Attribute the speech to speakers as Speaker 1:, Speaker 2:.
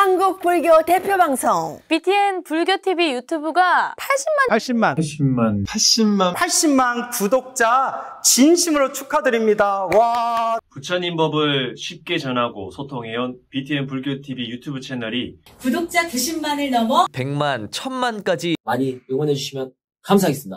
Speaker 1: 한국 불교 대표 방송
Speaker 2: BTN 불교TV 유튜브가 80만
Speaker 3: 80만
Speaker 4: 80만 80만
Speaker 5: 80만 구독자 진심으로 축하드립니다. 와.
Speaker 6: 부처님 법을 쉽게 전하고 소통해온 BTN 불교TV 유튜브 채널이
Speaker 7: 구독자 90만을 넘어
Speaker 8: 100만, 1000만까지
Speaker 9: 많이 응원해 주시면 감사하겠습니다.